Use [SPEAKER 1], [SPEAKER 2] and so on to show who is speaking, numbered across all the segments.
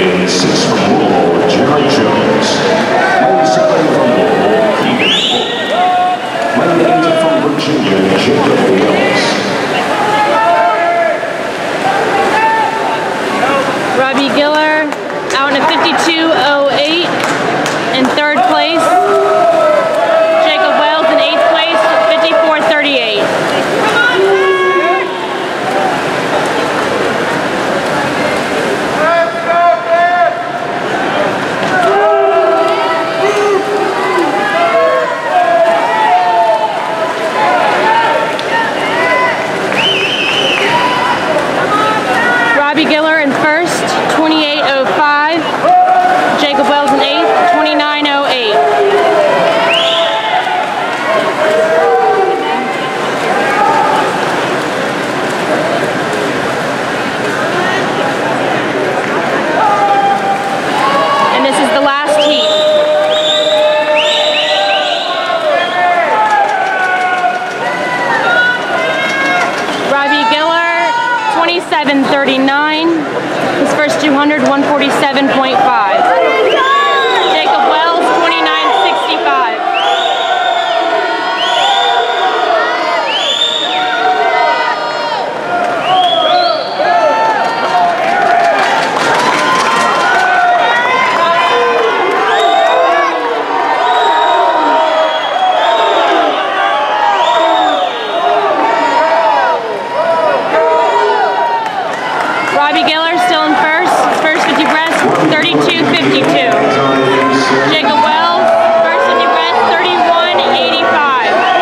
[SPEAKER 1] is six from Louisville, Jerry Jones. From from Virginia, Robby Giller out in a 52.08 and third. 27.39. His first 200, 147.5. Jacob Wells, 29.65. Robby Giller still in first. First 50 breast, 32.52. Jacob Wells, first 50 breast, 31.85.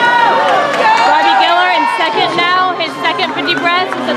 [SPEAKER 1] Robby Giller in second now. His second 50 breast is a